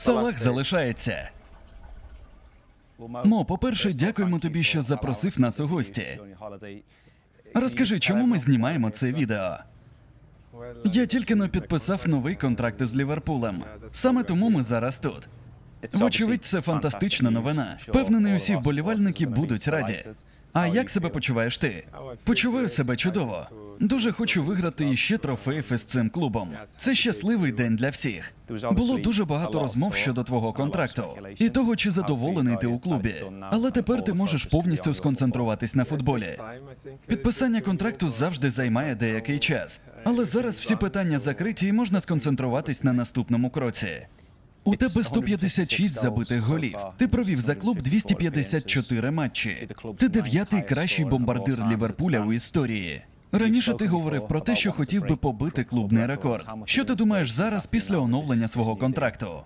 Салах залишається. Мо, по-перше, дякуємо тобі, що запросив нас у гості. Розкажи, чому ми знімаємо це відео? Я тільки но підписав новий контракт із Ліверпулем. Саме тому ми зараз тут. Вочевидь, це фантастична новина. Впевнений, усі вболівальники будуть раді. А як себе почуваєш ти? Почуваю себе чудово. Дуже хочу виграти іще трофеїв із цим клубом. Це щасливий день для всіх. Було дуже багато розмов щодо твого контракту і того, чи задоволений ти у клубі. Але тепер ти можеш повністю сконцентруватись на футболі. Підписання контракту завжди займає деякий час, але зараз всі питання закриті і можна сконцентруватись на наступному кроці. У тебе 156 забитих голів. Ти провів за клуб 254 матчі. Ти дев'ятий кращий бомбардир Ліверпуля у історії. Раніше ти говорив про те, що хотів би побити клубний рекорд. Що ти думаєш зараз після оновлення свого контракту?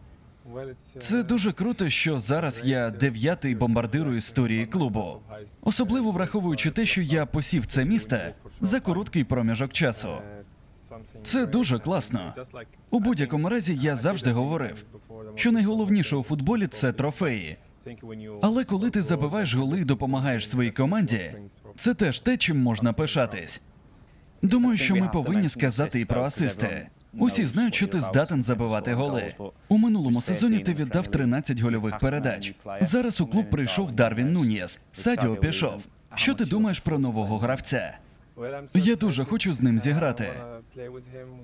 Це дуже круто, що зараз я дев'ятий бомбардир у історії клубу. Особливо враховуючи те, що я посів це місце за короткий проміжок часу. Це дуже класно. У будь-якому разі я завжди говорив, що найголовніше у футболі це трофеї. Але коли ти забиваєш голи і допомагаєш своїй команді, це теж те, чим можна пишатись. Думаю, що ми повинні сказати і про асисти. Усі знають, що ти здатен забивати голи. У минулому сезоні ти віддав 13 гольових передач. Зараз у клуб прийшов Дарвін Нунієс. Садіо пішов. Що ти думаєш про нового гравця? Я дуже хочу з ним зіграти.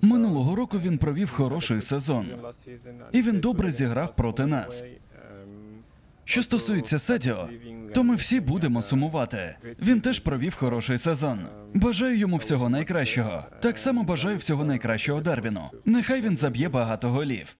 Минулого року він провів хороший сезон, і він добре зіграв проти нас. Що стосується Сетіо, то ми всі будемо сумувати. Він теж провів хороший сезон. Бажаю йому всього найкращого. Так само бажаю всього найкращого Дарвіну. Нехай він заб'є багато голів.